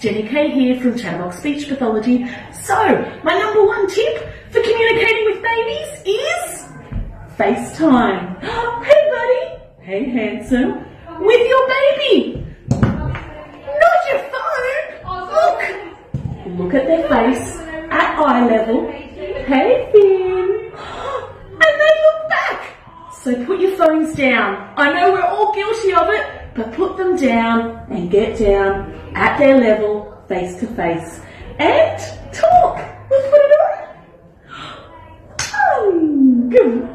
Jenny Kay here from Chatterbox Speech Pathology. So, my number one tip for communicating with babies is FaceTime. Hey buddy, hey handsome, with your baby. Not your phone. Look, look at their face at eye level. Hey Finn. And they look back. So put your phones down. I know we're all guilty of it, but put them down and get down at their level, face to face, and talk. Let's put it on. Oh, good.